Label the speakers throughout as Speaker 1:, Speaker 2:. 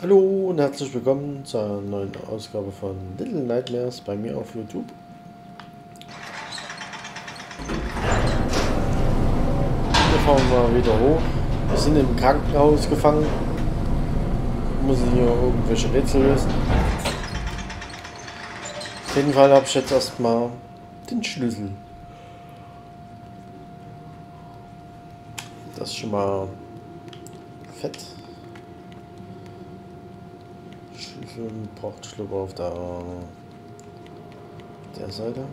Speaker 1: Hallo und herzlich willkommen zur neuen Ausgabe von Little Nightmares bei mir auf YouTube. Wir fahren mal wieder hoch. Wir sind im Krankenhaus gefangen. Müssen hier irgendwelche Rätsel lösen. Auf jeden Fall habe ich jetzt erstmal den Schlüssel. Das ist schon mal fett. Schlüssel braucht Schluck auf der, der Seite.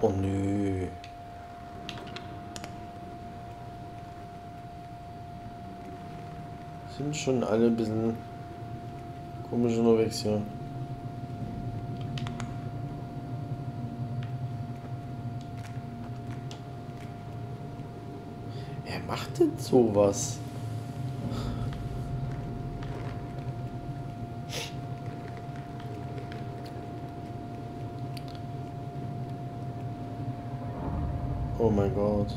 Speaker 1: Oh nö. Sind schon alle ein bisschen komisch unterwegs hier. Denn sowas? Oh mein Gott.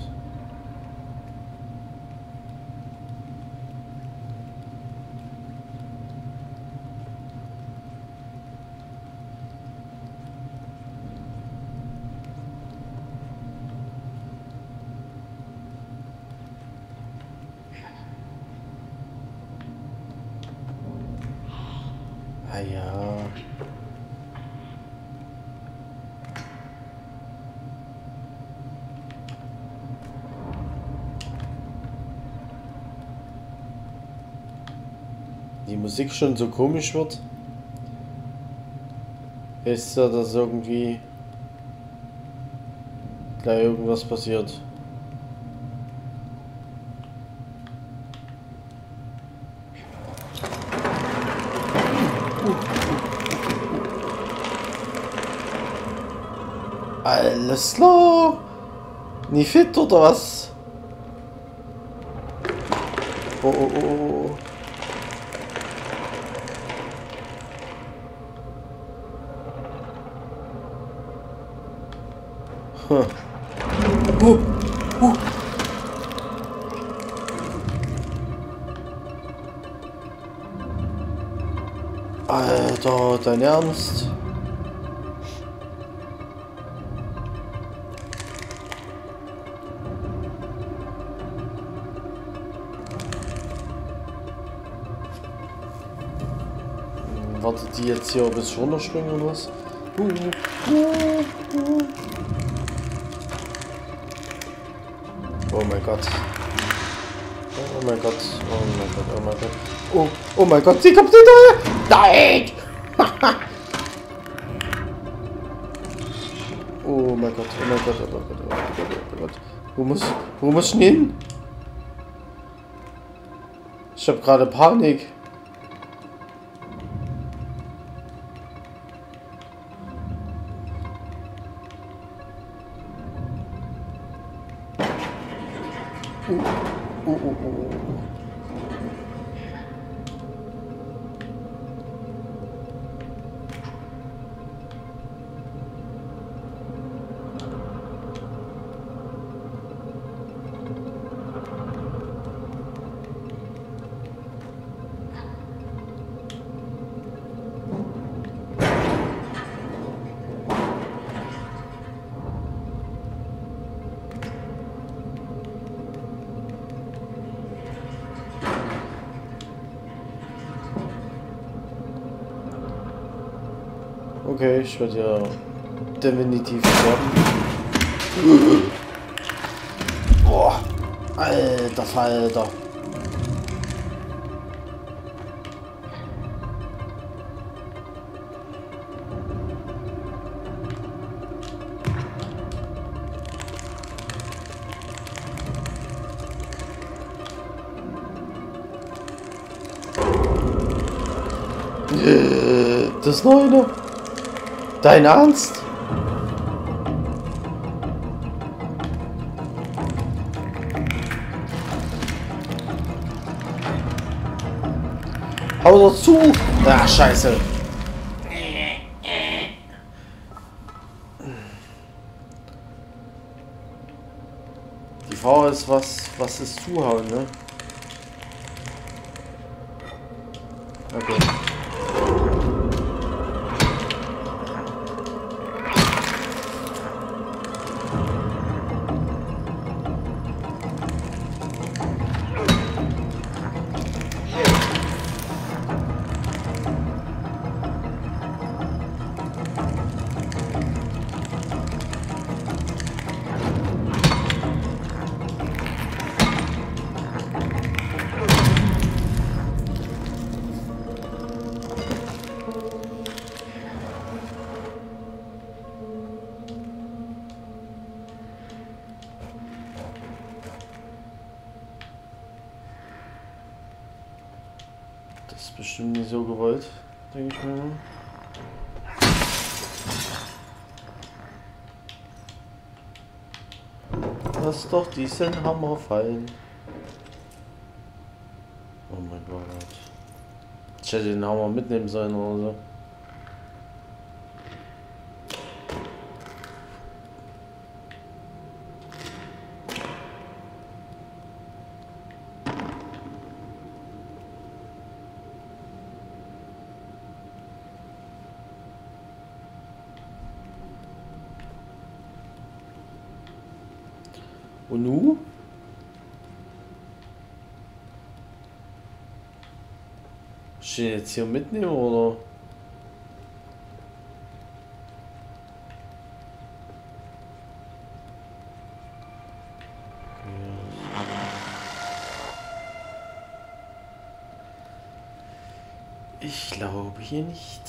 Speaker 1: Ah ja. Die Musik schon so komisch wird. Ist ja, dass irgendwie gleich irgendwas passiert. Alles klar. Nie fit oder was? Oh, oh, oh, oh. Huh. Oh, oh. Alter, dein Ernst? Wartet die jetzt hier bis runterspringen oder was? Uh, uh, uh. Oh mein Gott. Oh mein Gott. Oh mein Gott. Oh mein Gott. Oh, oh mein Gott. Sie kommt hinterher. Nein! oh mein Gott. Oh mein Gott. Oh mein Gott. Oh mein Gott. Oh mein Gott. Wo muss, wo muss ich hin? Ich habe gerade Panik. Oh, oh, oh, oh. Okay, ich werde ja definitiv sterben. Boah, alter Falter. Das Neue. Dein Ernst? Hau doch zu! Ah, scheiße. Die Frau ist was, was ist zuhauen, ne? Bestimmt nicht so gewollt, denke ich mir. Lass doch diesen Hammer fallen. Oh mein Gott. Ich hätte den Hammer mitnehmen sollen oder so. Und nu? Steht jetzt hier mitnehmen oder? Ich glaube hier nicht.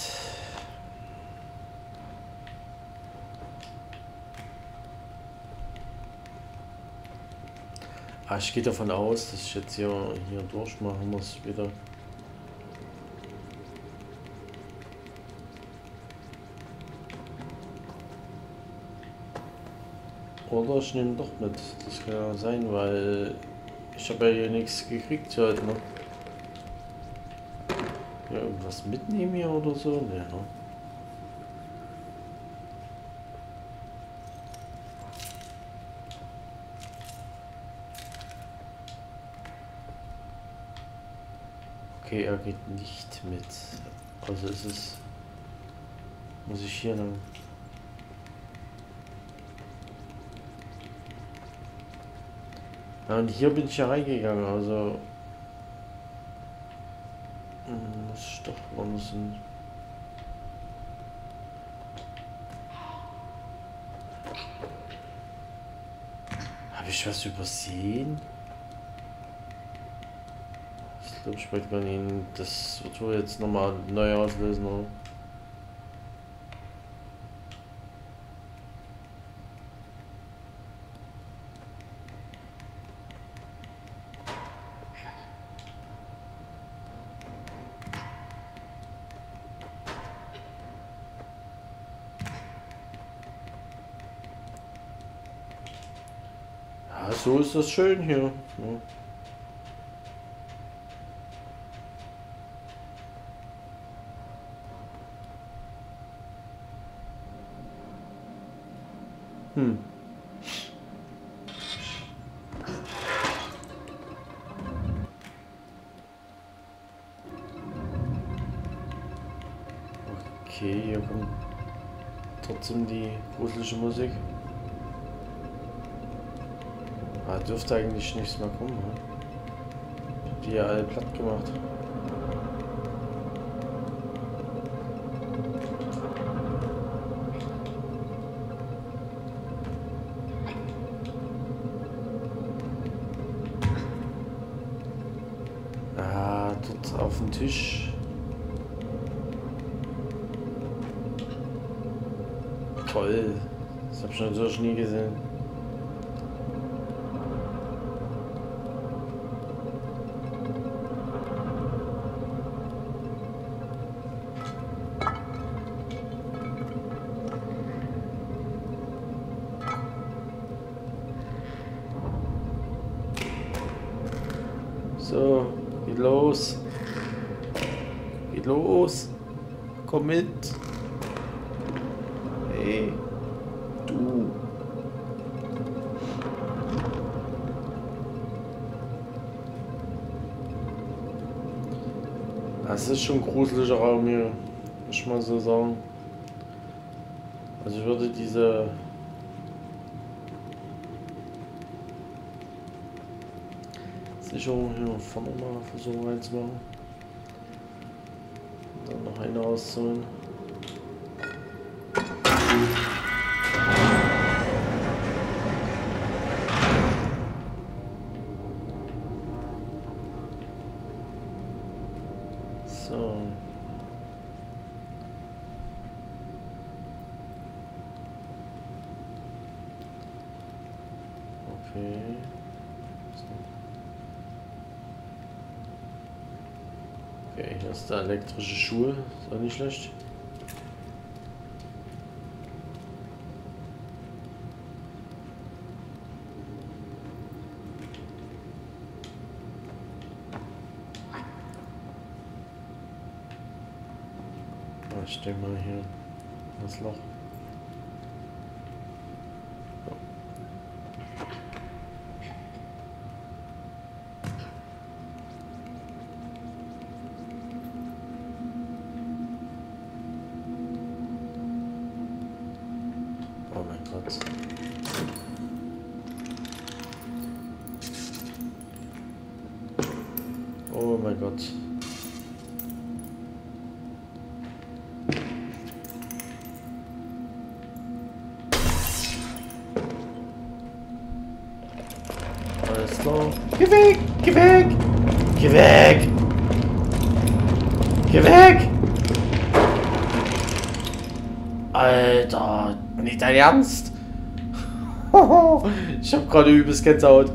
Speaker 1: Ah, ich gehe davon aus, dass ich jetzt hier, hier durchmachen muss wieder. Oder ich nehme doch mit. Das kann ja sein, weil ich habe ja hier nichts gekriegt heute, ne? Ja, irgendwas mitnehmen hier oder so? Ne, ne? Okay, er geht nicht mit. Also ist es... Muss ich hier lang... Ja, und hier bin ich ja reingegangen, also... Hm, muss ich doch woanders hin. Habe ich was übersehen? Ich glaube, ich möchte Ihnen das Tour jetzt nochmal neu auslösen. Oder? Ja, so ist das schön hier. Ja. Hm. Okay, hier kommt trotzdem die gruselige Musik. Ah, dürfte eigentlich nichts mehr kommen, ne? Die ja alle platt gemacht. auf den Tisch. Toll. Das habe ich natürlich nie gesehen. komm mit. Hey, du. Das ist schon ein gruseliger Raum hier, muss ich mal so sagen. Also ich würde diese Sicherung hier von vorne mal versuchen reinzumachen. Und dann ist der elektrische Schuhe. Ist auch nicht schlecht. Ah, Ich denke mal hier das Loch. Gott. Oh mein Gott. Alles klar. Geh weg! Geh weg! Geh weg! Geh weg! Alter, nicht dein Ernst? Ich hab gerade übelst Gänsehaut.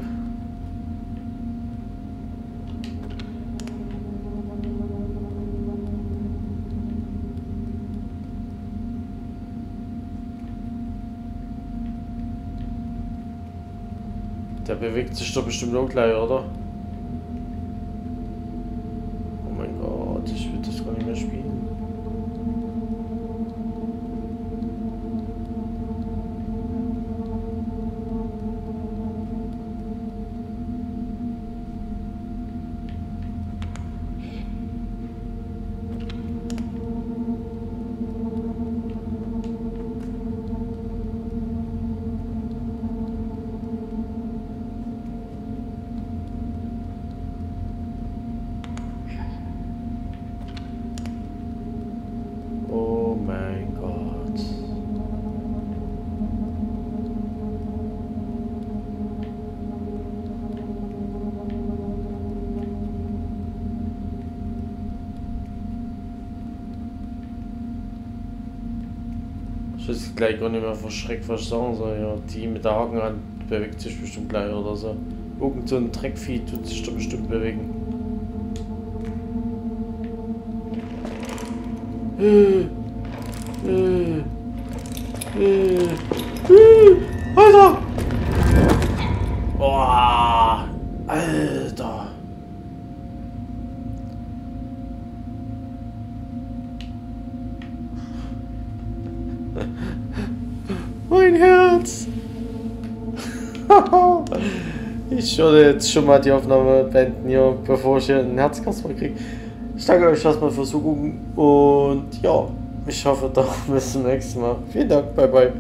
Speaker 1: Der bewegt sich doch bestimmt auch gleich, oder? Ich weiß gleich gar nicht mehr vor Schreck, was ich sagen soll. Ja, die mit der Hakenhand bewegt sich bestimmt gleich oder so. Irgend so ein Dreckvieh tut sich da bestimmt bewegen. Äh, äh, äh, äh, Alter! Boah! Alter! Ich würde jetzt schon mal die Aufnahme beenden hier, bevor ich hier einen Herzkasper kriege. Ich danke euch erstmal fürs Zugucken und ja, ich hoffe doch bis zum nächsten Mal. Vielen Dank, bye bye.